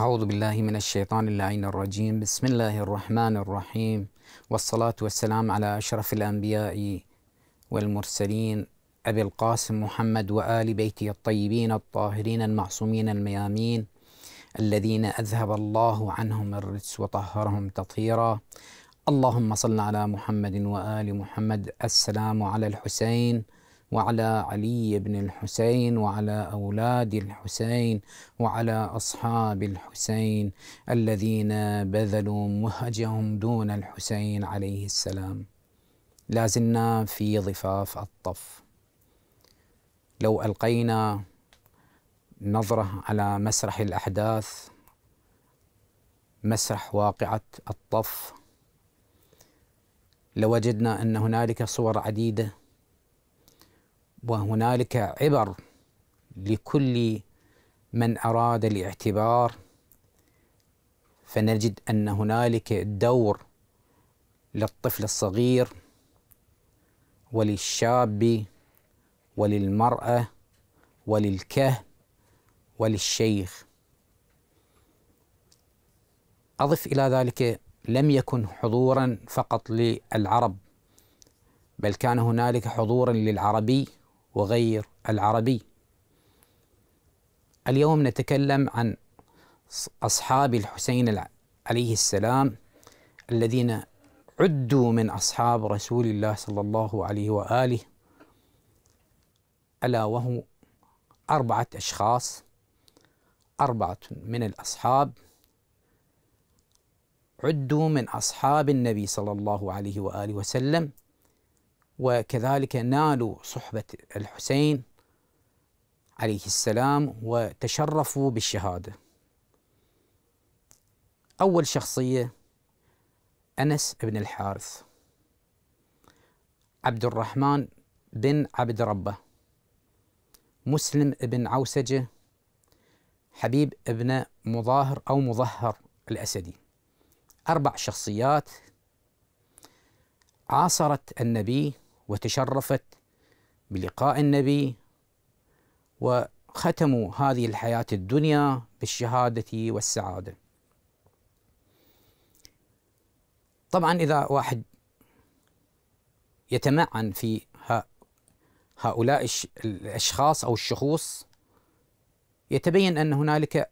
أعوذ بالله من الشيطان اللعين الرجيم. بسم الله الرحمن الرحيم. والصلاة والسلام على أشرف الأنبياء والمرسلين أبي القاسم محمد وآل بيته الطيبين الطاهرين المعصومين الميامين الذين أذهب الله عنهم الرجس وطهرهم تطهيرا. اللهم صل على محمد وآل محمد. السلام على الحسين. وعلى علي بن الحسين وعلى أولاد الحسين وعلى أصحاب الحسين الذين بذلوا مهجهم دون الحسين عليه السلام. لا زلنا في ضفاف الطف. لو ألقينا نظرة على مسرح الأحداث مسرح واقعة الطف لوجدنا أن هنالك صور عديدة وهنالك عبر لكل من أراد الاعتبار فنجد أن هنالك دور للطفل الصغير وللشاب وللمرأة وللكهن وللشيخ. أضف إلى ذلك لم يكن حضورا فقط للعرب بل كان هنالك حضورا للعربي وغير العربي. اليوم نتكلم عن أصحاب الحسين عليه السلام الذين عدوا من أصحاب رسول الله صلى الله عليه وآله ألا وهو أربعة أشخاص أربعة من الأصحاب عدوا من أصحاب النبي صلى الله عليه وآله وسلم وكذلك نالوا صحبة الحسين عليه السلام وتشرفوا بالشهادة. أول شخصية أنس بن الحارث. عبد الرحمن بن عبد ربه. مسلم بن عوسجة. حبيب ابن مظاهر أو مظهر الأسدي. أربع شخصيات. عاصرت النبي وتشرفت بلقاء النبي وختموا هذه الحياة الدنيا بالشهادة والسعادة. طبعا إذا واحد يتمعن في هؤلاء الأشخاص أو الشخوص يتبين أن هنالك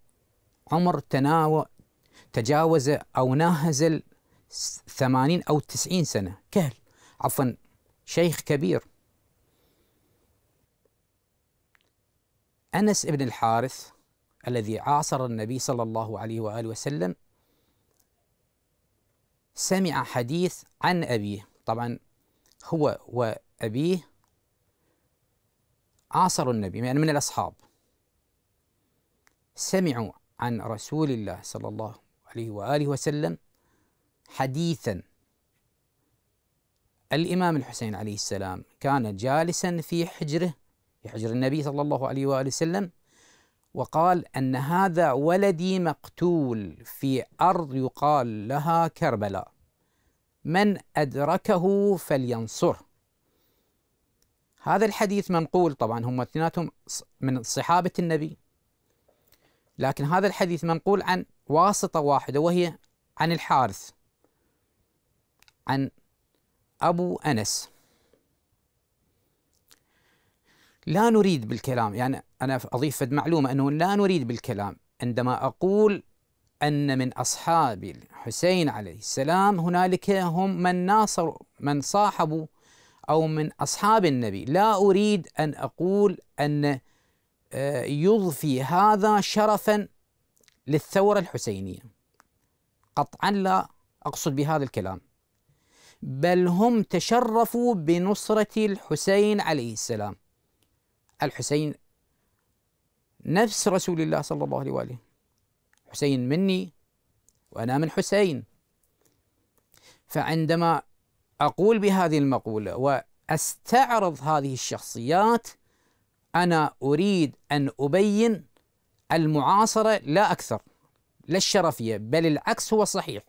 عمر تناو تجاوز أو ناهز الثمانين أو التسعين سنة كهل. عفوا شيخ كبير. أنس بن الحارث الذي عاصر النبي صلى الله عليه وآله وسلم سمع حديث عن أبيه. طبعا هو وأبيه عاصروا النبي يعني من الأصحاب. سمعوا عن رسول الله صلى الله عليه وآله وسلم حديثا الإمام الحسين عليه السلام كان جالسا في حجره في حجر النبي صلى الله عليه وآله وسلم وقال أن هذا ولدي مقتول في أرض يقال لها كربلاء. من أدركه فلينصره. هذا الحديث منقول طبعا هم اثنيناتهم من صحابة النبي. لكن هذا الحديث منقول عن واسطة واحدة وهي عن الحارث عن أبو أنس. لا نريد بالكلام يعني أنا أضيف معلومة أنه لا نريد بالكلام عندما أقول أن من أصحاب الحسين عليه السلام هنالك هم من ناصروا من صاحبوا أو من أصحاب النبي. لا أريد أن أقول أن آه، يضفي هذا شرفا للثورة الحسينية. قطعا لا أقصد بهذا الكلام. بل هم تشرفوا بنصرة الحسين عليه السلام. الحسين نفس رسول الله صلى الله عليه وآله. حسين مني وأنا من حسين. فعندما أقول بهذه المقولة وأستعرض هذه الشخصيات أنا أريد أن أبين المعاصرة لا أكثر لا الشرفية بل العكس هو صحيح.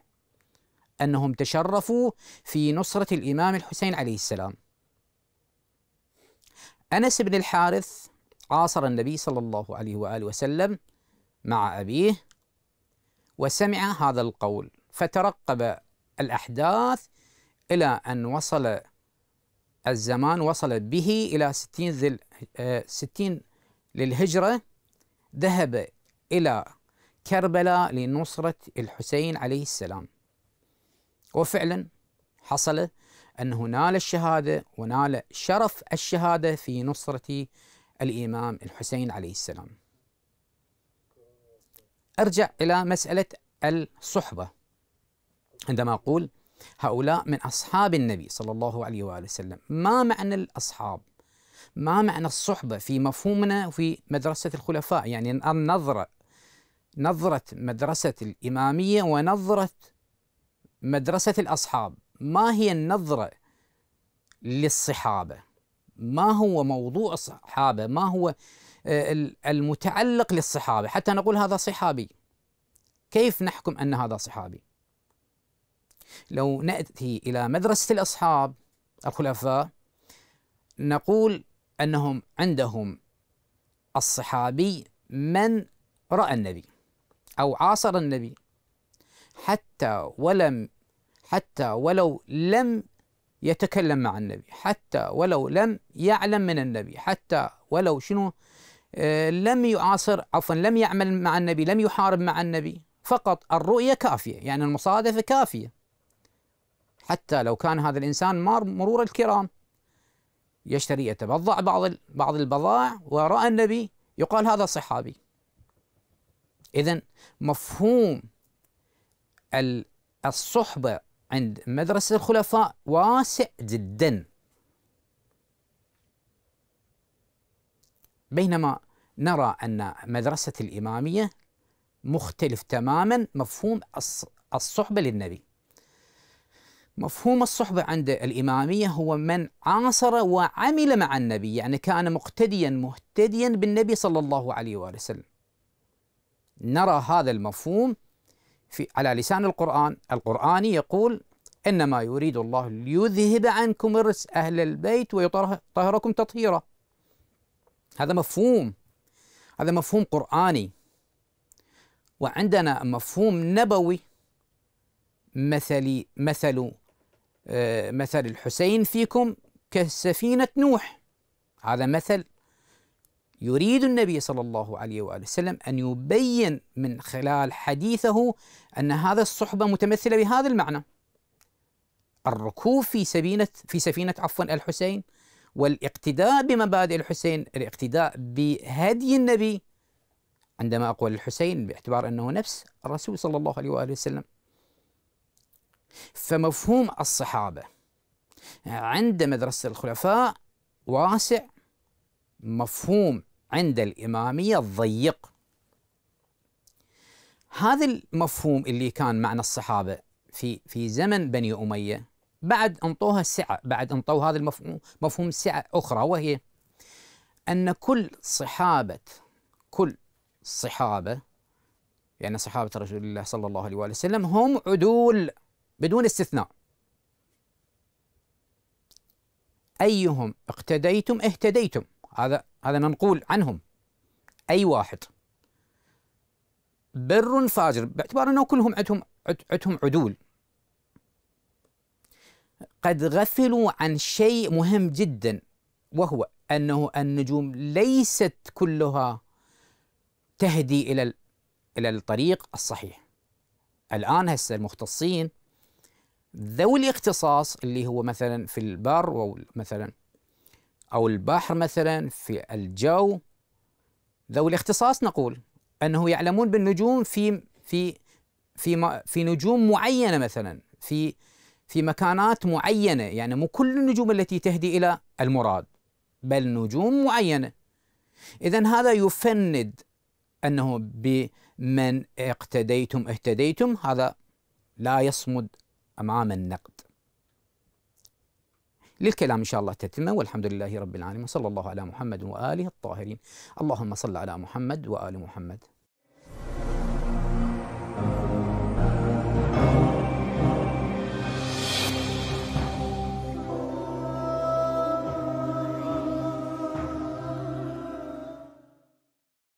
أنهم تشرفوا في نصرة الإمام الحسين عليه السلام. أنس بن الحارث عاصر النبي صلى الله عليه وآله وسلم مع أبيه وسمع هذا القول فترقب الأحداث إلى أن وصل الزمان وصل به إلى ستين, ذل آه، ستين للهجرة ذهب إلى كربلاء لنصرة الحسين عليه السلام وفعلا حصل أنه نال الشهادة ونال شرف الشهادة في نصرة الإمام الحسين عليه السلام. أرجع إلى مسألة الصحبة. عندما أقول هؤلاء من أصحاب النبي صلى الله عليه وآله وسلم ما معنى الأصحاب؟ ما معنى الصحبة في مفهومنا وفي مدرسة الخلفاء؟ يعني النظرة نظرة مدرسة الإمامية ونظرة مدرسة الأصحاب ما هي النظرة للصحابة؟ ما هو موضوع الصحابة؟ ما هو آه، المتعلق للصحابة؟ حتى نقول هذا صحابي. كيف نحكم أن هذا صحابي؟ لو نأتي إلى مدرسة الأصحاب الخلفاء نقول أنهم عندهم الصحابي من رأى النبي أو عاصر النبي. حتى ولم حتى ولو لم يتكلم مع النبي حتى ولو لم يعلم من النبي حتى ولو شنو آه لم يعاصر عفوا لم يعمل مع النبي لم يحارب مع النبي فقط الرؤية كافية يعني المصادفة كافية. حتى لو كان هذا الإنسان مار مرور الكرام يشتري يتبضع بعض بعض البضائع ورأى النبي يقال هذا صحابي. إذا مفهوم الصحبة عند مدرسة الخلفاء واسع جدا. بينما نرى أن مدرسة الإمامية مختلف تماما مفهوم الصحبة للنبي. مفهوم الصحبة عند الإمامية هو من عاصر وعمل مع النبي يعني كان مقتديا مهتديا بالنبي صلى الله عليه وآله وسلم. نرى هذا المفهوم في على لسان القرآن. القرآني يقول إنما يريد الله ليذهب عنكم الرس أهل البيت ويطهركم تطهيرا. هذا مفهوم. هذا مفهوم قرآني. وعندنا مفهوم نبوي مثل مثل آه، مثل الحسين فيكم كسفينة نوح. هذا مثل يريد النبي صلى الله عليه وآله وسلم أن يبين من خلال حديثه أن هذا الصحبة متمثلة بهذا المعنى. الركوب في سفينة في سفينة عفوا الحسين والاقتداء بمبادئ الحسين الاقتداء بهدي النبي. عندما أقول الحسين باعتبار أنه نفس الرسول صلى الله عليه وآله وسلم. فمفهوم الصحابة. عند مدرسة الخلفاء واسع مفهوم عند الإمامية ضيق هذا المفهوم اللي كان معنى الصحابة في في زمن بني أمية. بعد أنطوها السعة بعد أنطوا هذا المفهوم مفهوم سعة أخرى وهي أن كل صحابة كل صحابة يعني صحابة رسول الله صلى الله عليه وسلم هم عدول بدون استثناء. أيهم اقتديتم اهتديتم. هذا هذا منقول عنهم. أي واحد. بر فاجر باعتبار أنه كلهم عندهم عندهم عدول. قد غفلوا عن شيء مهم جدا وهو أنه النجوم ليست كلها تهدي إلى إلى الطريق الصحيح. الآن هسه المختصين ذوي الاختصاص اللي هو مثلا في البر أو مثلا أو البحر مثلا في الجو. ذوي الاختصاص نقول أنه يعلمون بالنجوم في في في في نجوم معينة مثلا في في مكانات معينة. يعني مو كل النجوم التي تهدي إلى المراد بل نجوم معينة. اذا هذا يفند أنه بمن اقتديتم اهتديتم. هذا لا يصمد أمام النقد. للكلام إن شاء الله تتمة والحمد لله رب العالمين صلى الله على محمد وآله الطاهرين. اللهم صل على محمد وآل محمد.